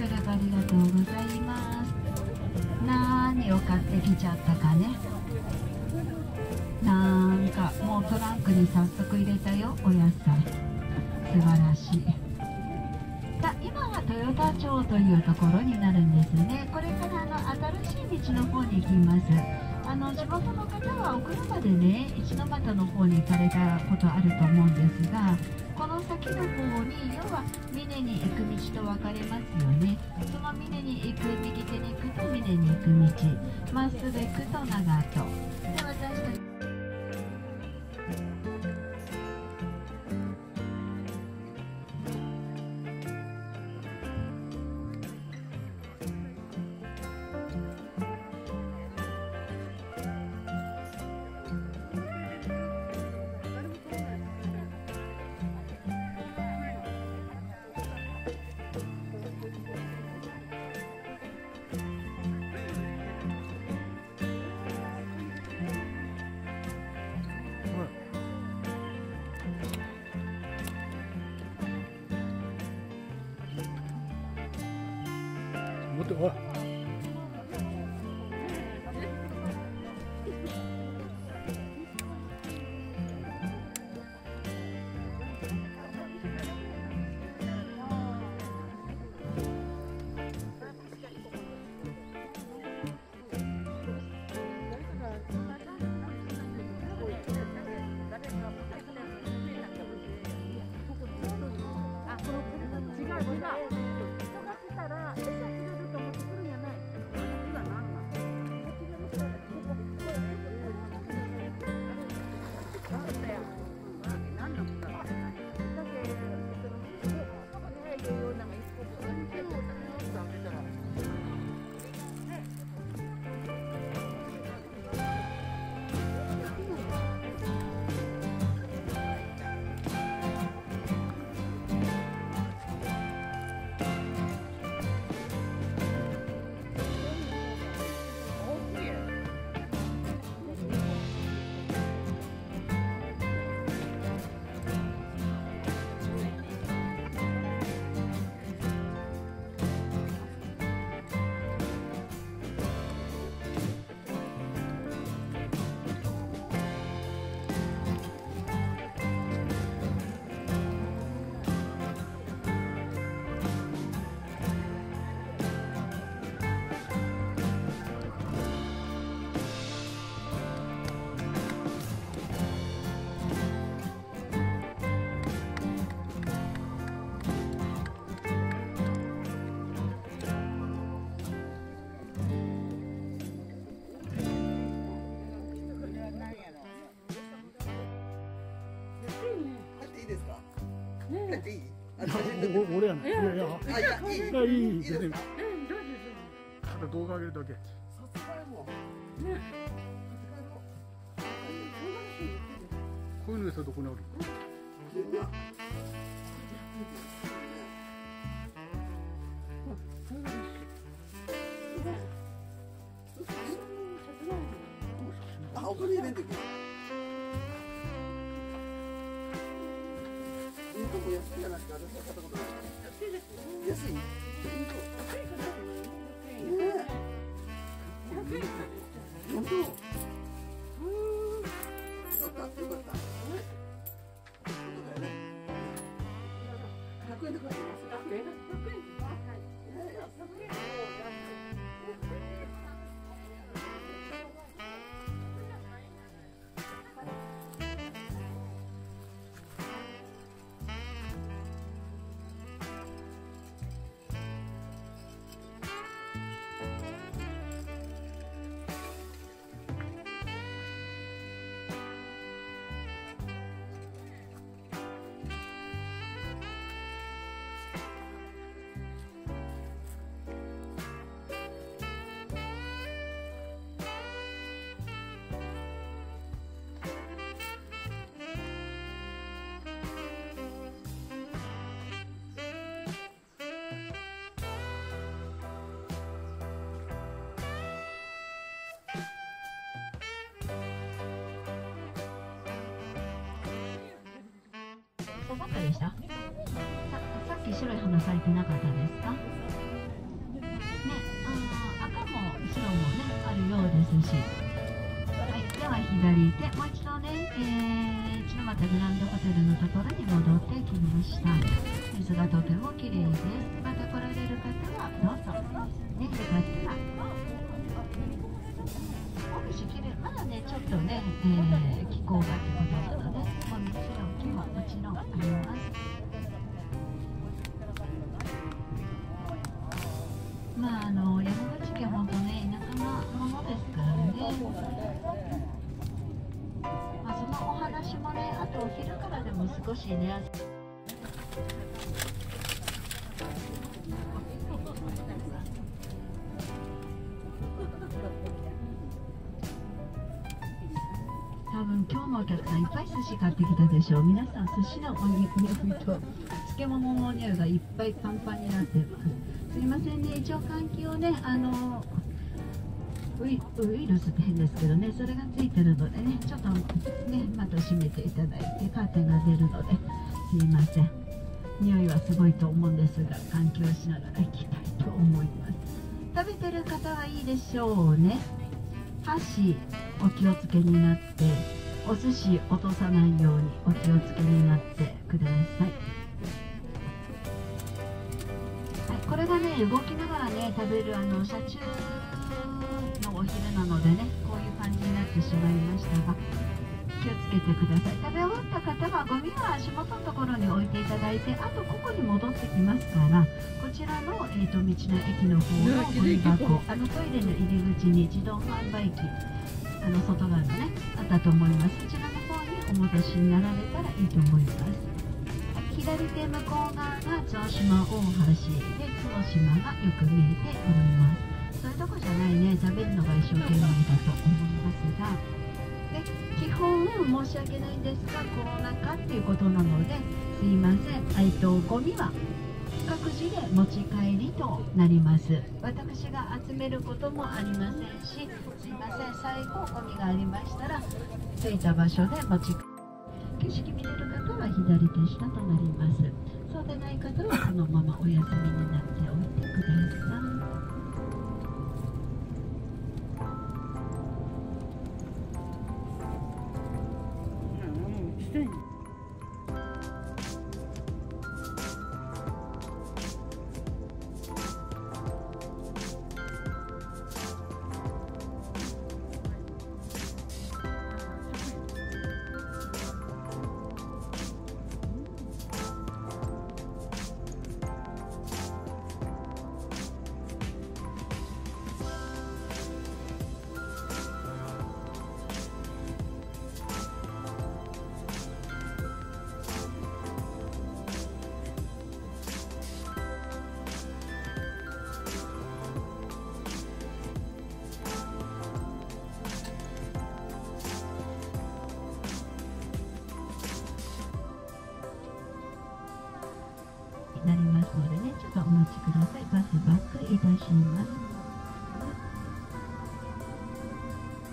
協力ありがとうございます。何を買ってきちゃったかね。なんかもうトランクに早速入れたよお野菜。素晴らしい。さ今は豊田町というところになるんですね。これからあの新しい道の方に行きます。あの地元の方はお車でね一ノ俣の方に行かれたことあると思うんですが先の方に要は峰に行く道と分かれますよね。その峰に行く右手に行くと峰に行く道。まっすぐ行くと長門。俺やな。いやいや。あいやいいいただ動画上げるだけ。こういうのですよどこにある。あんときいいとこ安いじゃないです。か私は買ったことない安い100円で買ってます。よねえ安いばっかでした？ささっき白い花咲いてなかったですか？ねあ赤も白もねあるようですし。はいでは左手もう一度ね、えー、千俣グランドホテルのところに戻ってきました。水がとても綺麗です。また来られる方はどうぞ。ねよかったらもしまだねちょっとね、えー気候がってことなのでもみじの木ももちろんありまああの山口県本当ね田舎なものですからねまあそのお話もねあとお昼からでも少しね多分今日のお客さんいっぱい寿司買ってきたでしょう。皆さん寿司のお肉匂いと漬物の匂いがいっぱいパンパンになってますすいませんね。一応換気をねあのウイルスって変ですけどねそれがついてるのでねちょっとねまた閉めていただいてカーテンが出るのですいません。匂いはすごいと思うんですが換気をしながら行きたいと思います。食べてる方はいいでしょうね。箸お気をつけになってお寿司落とさないようにお気をつけになってください、これがね動きながらね食べるあの車中のお昼なのでねこういう感じになってしまいましたが気をつけてください。食べ終わった方はゴミは足元のところに置いていただいてあとここに戻ってきますからこちらの、えー、と道の駅の方のゴミ箱あのトイレの入り口に自動販売機あの外側のねあったと思います。そちらの方にお戻しになられたらいいと思います。はい左手向こう側が城島大橋で黒島がよく見えております。そういうとこじゃないね。食べるのが一生懸命だと思いますがで基本申し訳ないんですがコロナ禍っていうことなのですいません。えっとゴミは各自で持ち帰りとなります。私が集めることもありませんしすいません。最後ゴミがありましたら着いた場所で持ち帰景色見れる方左手下となります。そうでない方はこのままお休みになっておいてください。お待ちくださいバスバックいたします。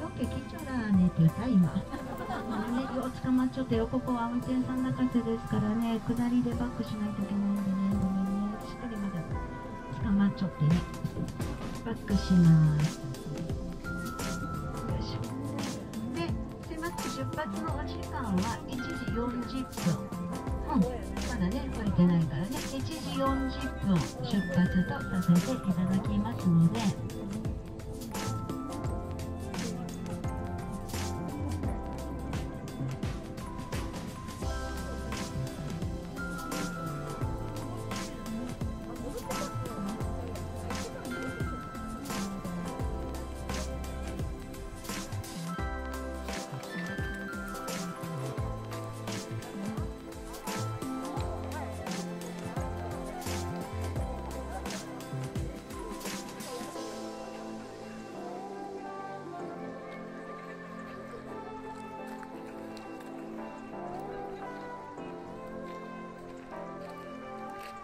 よけきちょらねって言った今あのねよう捕まっちゃってよここは運転さん泣かせですからね下りでバックしないといけないんでねごめんねしっかりまだ捕まっちゃってねバックしますよいしょですいません出発のお時間は1時40分。まだね、降りてないからね、1時40分出発とさせていただきますので、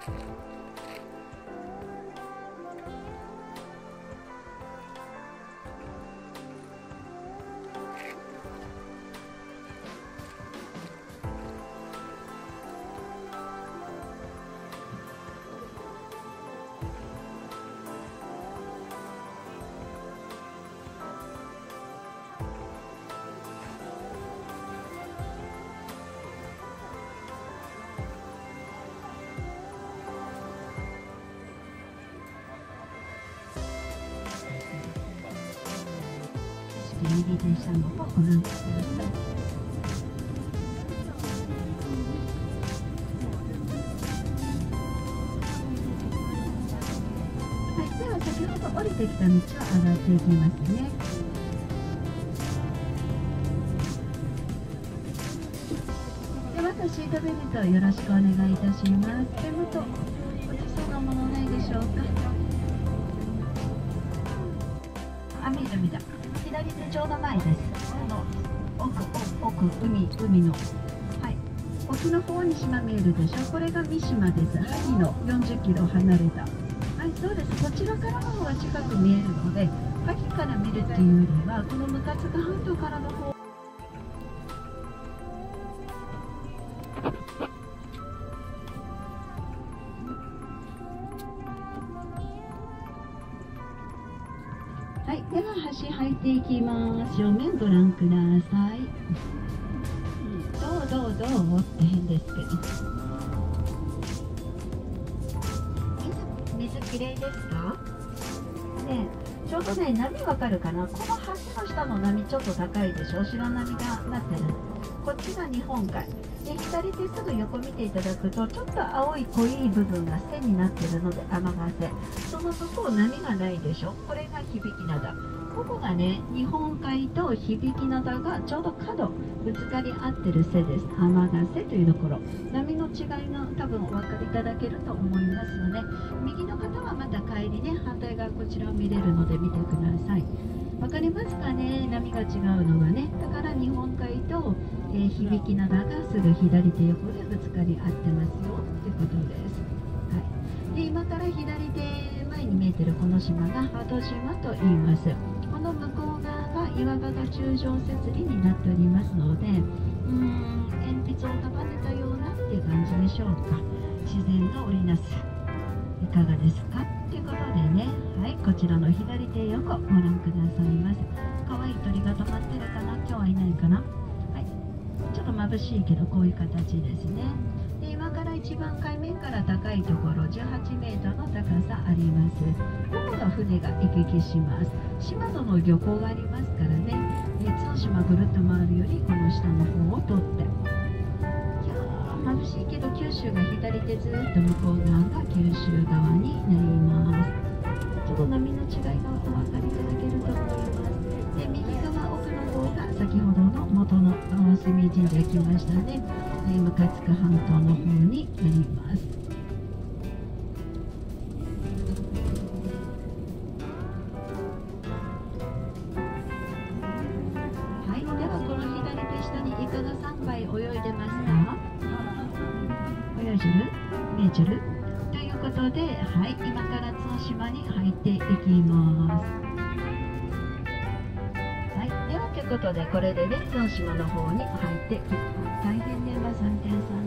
week. 右手下の方ご覧くださいはい、では先ほど降りてきた道を上がっていきます。ね。でまたシートベルトよろしくお願いいたします。手元左手ちょうど前です。この奥奥奥海海のはい。奥の方に島見えるでしょ。これが三島です。萩の40キロ離れた。はい、そうです？こちらからの方が近く見えるので、萩から見るっていうよりは、この向津半島からの方。はい、では橋入っていきます。正面ご覧ください。どうどうどうって変ですけど。水水きれいですか？ねちょうどね波わかるかな？この橋の下の波ちょっと高いでしょ？白波がなってるこっちが日本海で左手すぐ横見ていただくとちょっと青い濃い部分が線になってるので天ヶ瀬その向こう波がないでしょ。これが響き灘。ここがね日本海と響き灘がちょうど角ぶつかり合ってる瀬です。天ヶ瀬というところ。波の違いが多分お分かりいただけると思いますので右の方はまた帰りね反対側こちらを見れるので見てください。わかりますかね？波が違うのがね。だから日本海と、えー響き灘がらすぐ左手横でぶつかり合ってますよってことです、はい、で今から左手前に見えてるこの島が鳩島と言います。この向こう側が岩場が柱状節理になっておりますのでうーん鉛筆を束ねたようなっていう感じでしょうか。自然が織りなす。いかがですかということでね。はいこちらの左手横ご覧くださいます可愛い鳥が止まってるかな？今日はいないかな？ちょっと眩しいけどこういう形ですね。で今から一番海面から高いところ18メートルの高さあります。ここが船が行き来します。島戸の漁港がありますからね。え角島ぐるっと回るよりこの下の方を取って。いやー眩しいけど九州が左手ずっと向こう側が九州側になります。ちょっと波の違いがお分かりいただけると思います。で右側先ほどの元の大隅神社来ましたね。えー向津半島の方になります。島の方に入ってきます。大変電話3.3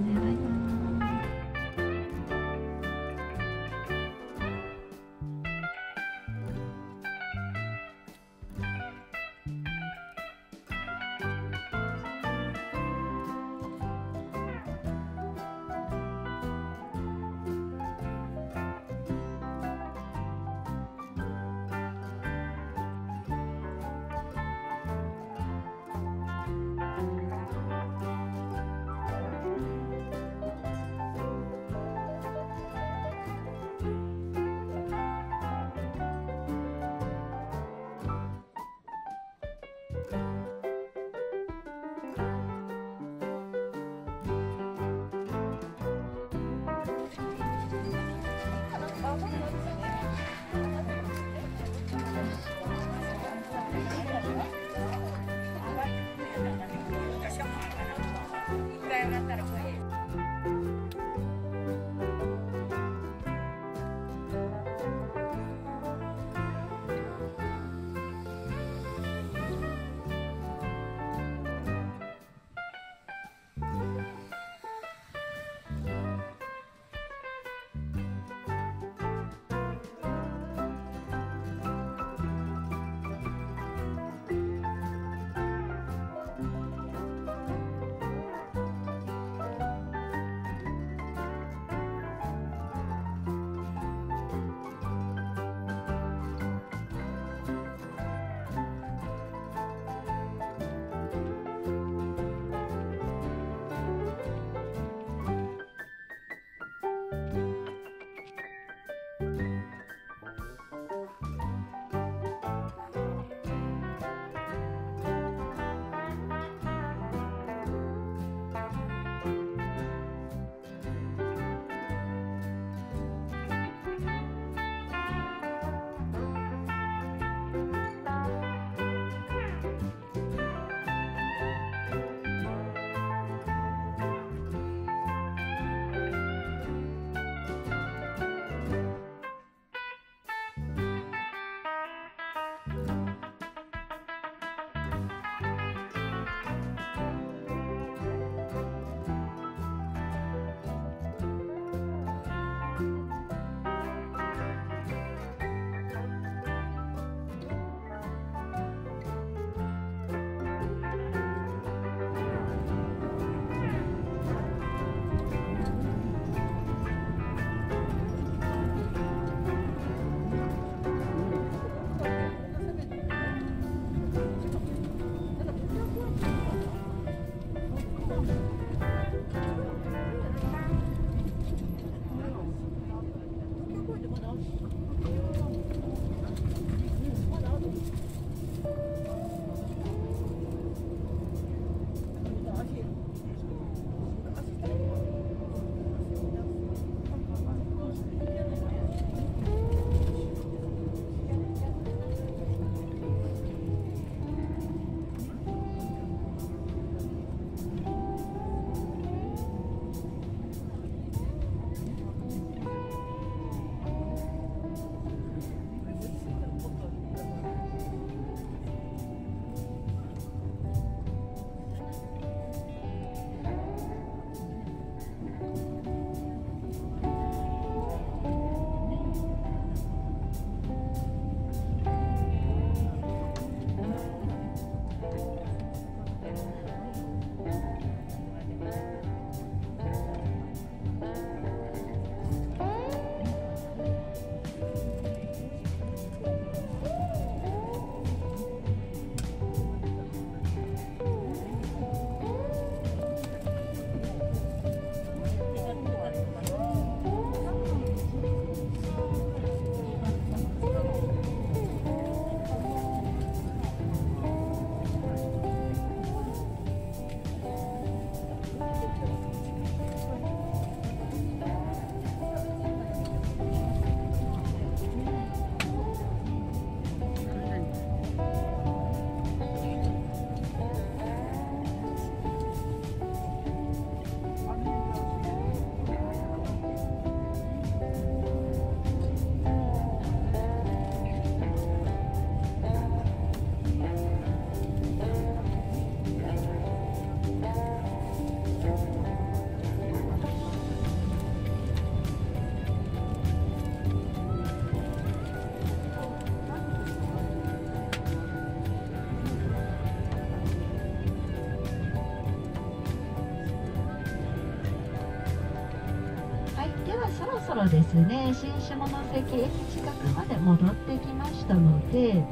新下関駅近くまで戻ってきましたので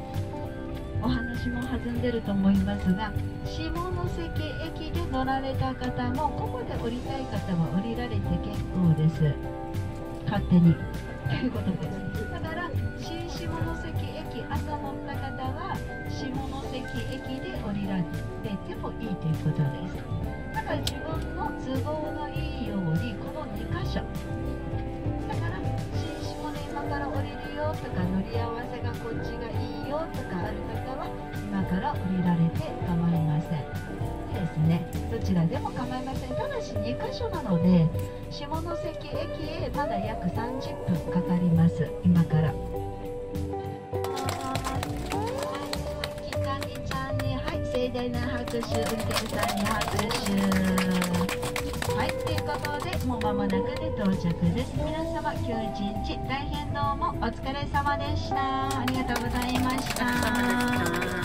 お話も弾んでると思いますが下関駅で乗られた方もここで降りたい方は降りられて結構です。勝手に。ということです。だから新下関駅朝乗った方は下関駅で降りられてもいいということです。も構いません。ただし2箇所なので下関駅へまだ約30分かかります。今から。きかみちゃんにはい盛大な拍手運転さんに拍手はいということでもう間もなくで到着です皆様今日一日大変どうもお疲れ様でしたありがとうございました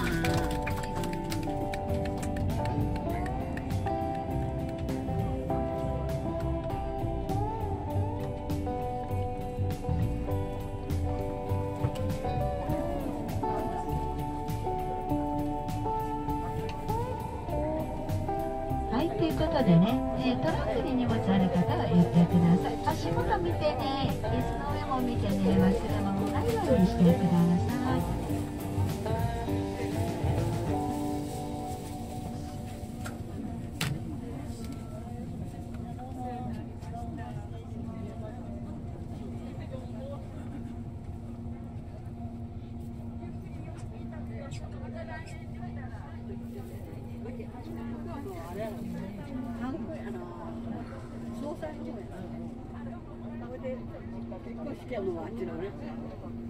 でね、えートランクに荷物ある方は言ってください。足元見てね、椅子の上も見てね、忘れ物ないようにしてくださな。それで結婚式やのはあっちのね。